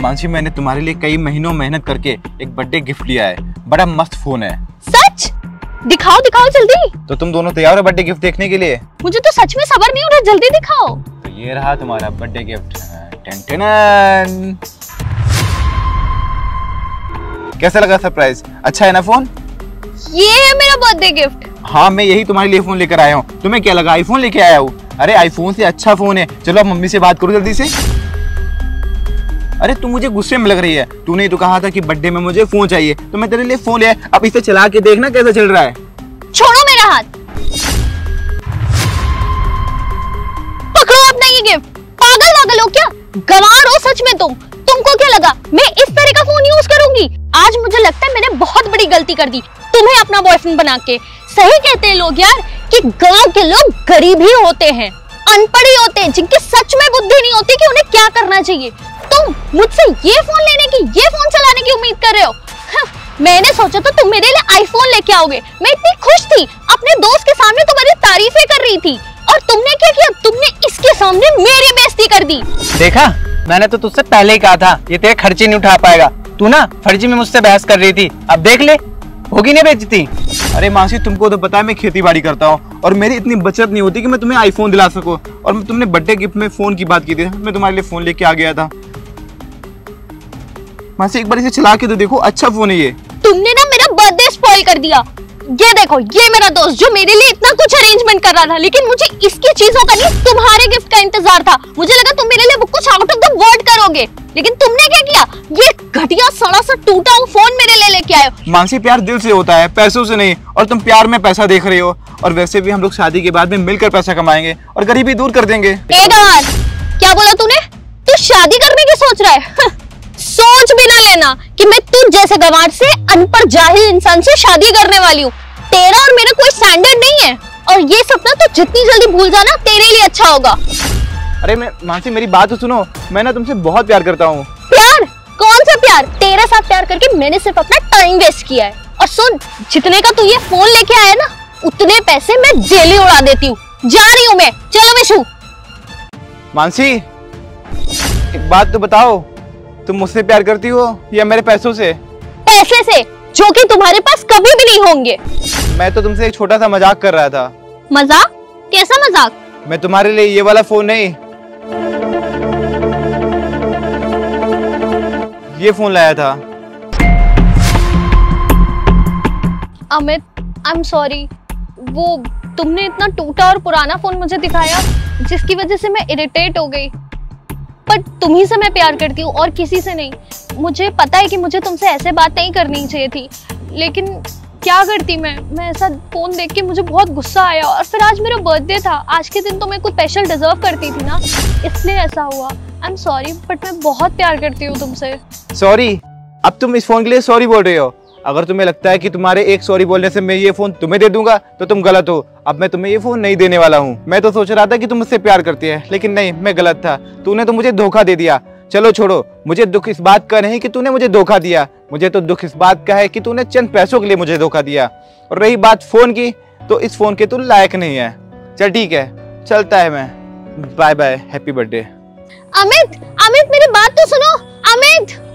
मानसी मैंने तुम्हारे लिए कई महीनों मेहनत करके एक बर्थडे गिफ्ट लिया है। बड़ा मस्त फ़ोन है। सच? दिखाओ दिखाओ जल्दी। तो तुम दोनों तैयार हो बर्थडे गिफ्ट देखने के लिए? मुझे तो सच में सबर नहीं हो रहा जल्दी दिखाओ। तो ये रहा तुम्हारा बर्थडे गिफ्ट टेन टेन कैसा लगा सरप्राइज़ अच्छा है ना फ़ोन ये है मेरा बर्थडे गिफ्ट हाँ मैं यही तुम्हारे लिए फ़ोन लेकर आया हूँ। तुम्हें क्या लगा आईफोन लेके आया हूँ? अरे आईफोन से अच्छा फ़ोन है। चलो अब मम्मी से बात करो जल्दी से। अरे तू मुझे गुस्से में लग रही है। तूने ही तो कहा था कि बर्थडे में मुझे फ़ोन चाहिए। तो मैं तेरे लिए फ़ोन लिया अब इसे चला के देखना कैसा चल रहा है। छोड़ो मेरा हाथ। पकड़ो अपना ये गिफ्ट पागल वागल हो क्या? गंवार हो सच में तुम। तुमको क्या लगा? मैं इस तरह का फ़ोन यूज़ करूँगी? आज मुझे लगता है मैंने बहुत बड़ी गलती कर दी। तुम्हें अपना बॉयफ्रेंड बना के। सही कहते हैं लोग यार कि गाँव के लोग गरीब ही होते हैं। अनपढ़ ही होते हैं जिनके सच में बुद्धि नहीं होती कि उन्हें क्या करना चाहिए। तुम मुझसे ये फ़ोन लेने की ये फ़ोन चलाने की उम्मीद कर रहे हो? हाँ, मैंने सोचा तो तुम मेरे लिए आईफोन लेके आओगे। मैं इतनी खुश थी अपने दोस्त के सामने तुम्हारी तारीफें कर रही थी। और तुमने क्या किया? तुमने इसके सामने मेरी बेइज्जती कर दी। देखा? मैंने तो तुझसे पहले ही कहा था ये तेरे खर्चे नहीं उठा पाएगा। तू ना फर्जी में मुझसे बहस कर रही थी। अब देख ले होगी नहीं बेचती अरे मासी तुमको तो पता है मैं खेती बाड़ी करता हूँ और मेरी इतनी बचत नहीं होती कि मैं तुम्हें आईफोन दिला सकूँ। और तुमने बर्थडे गिफ्ट में फ़ोन की बात की थी, मैं तुम्हारे लिए फ़ोन लेके आ गया था। मासी एक बार इसे चला के तो देखो अच्छा फ़ोन है ये। तुमने ना मेरा बर्थडे स्पॉइल कर दिया। ये देखो, ये मेरा दोस्त जो मेरे लिए इतना कुछ अरेंजमेंट कर रहा था, लेकिन मुझे इसकी चीज़ों का नहीं, तुम्हारे गिफ्ट का इंतज़ार था। मुझे लगा तुम मेरे लिए कुछ आउट ऑफ़ द वर्ल्ड करोगे। लेकिन तुमने क्या किया? ये घटिया सड़ा सा टूटा हुआ फ़ोन मेरे लिए लेके हो। मानसी प्यार दिल से होता है पैसों से नहीं और तुम प्यार में पैसा देख रही हो। और वैसे भी हम लोग शादी के बाद में मिलकर पैसा कमाएँगे और गरीबी दूर कर देंगे। ए क्या बोला तूने? तू शादी करने की सोच रहा है? सोच भी ना लेना कि मैं तू जैसे गवार से अनपढ़ जाहिल इंसान से शादी करने वाली हूँ। तेरा और मेरा कोई स्टैंडर्ड नहीं है। और ये सपना तो जितनी जल्दी भूल जाना तेरे लिए अच्छा होगा। अरे मैं मानसी मेरी बात तो सुनो। मैं ना तुमसे बहुत प्यार करता हूँ। प्यार? कौन सा प्यार? तेरे साथ प्यार करके मैंने सिर्फ़ अपना टाइम वेस्ट किया है। और सुन जितने का तू ये फ़ोन लेके आया ना उतने पैसे मैं जेल ही उड़ा देती हूँ। जा रही हूँ मैं चलो विशु मानसी एक बात तो बताओ। तुम मुझसे प्यार करती हो या मेरे पैसों से? पैसे से जो कि तुम्हारे पास कभी भी नहीं होंगे। मैं तो तुमसे एक छोटा सा मज़ाक कर रहा था। मज़ाक? कैसा मज़ाक? मैं तुम्हारे लिए ये वाला फ़ोन नहीं ये फ़ोन लाया था। अमित आई एम सॉरी वो, तुमने इतना टूटा और पुराना फ़ोन मुझे दिखाया, जिसकी वजह से मैं इरिटेट हो गई। पर तुम ही से मैं प्यार करती हूँ और किसी से नहीं। मुझे पता है कि मुझे तुमसे ऐसे बात नहीं करनी चाहिए थी, लेकिन क्या करती मैं? मैं ऐसा फ़ोन देख के मुझे बहुत गुस्सा आया और फिर आज मेरा बर्थडे था। आज के दिन तो मैं कुछ स्पेशल डिजर्व करती थी ना, इसलिए ऐसा हुआ। एम सॉरी बट मैं बहुत प्यार करती हूँ तुमसे। सॉरी अब तुम इस फ़ोन के लिए सॉरी बोल रहे हो। अगर तुम्हें लगता है कि तुम्हारे एक सॉरी बोलने से मैं ये फ़ोन तुम्हें दे दूँगा तो तुम गलत हो। अब मैं तुम्हें ये फ़ोन नहीं देने वाला हूँ। मैं तो सोच रहा था कि तुम मुझसे प्यार करती है, लेकिन नहीं, मैं गलत था। तूने तो मुझे धोखा दे दिया। चलो छोड़ो, मुझे दुख इस बात का नहीं कि तूने मुझे धोखा दिया। मुझे तो दुख इस बात का है कि तूने चंद पैसों के लिए मुझे धोखा दिया। और रही बात फ़ोन की तो इस फ़ोन के तू लायक नहीं है। चल ठीक है, चलता है मैं। Bye bye happy birthday Amit Amit मेरी बात तो सुनो। अमित!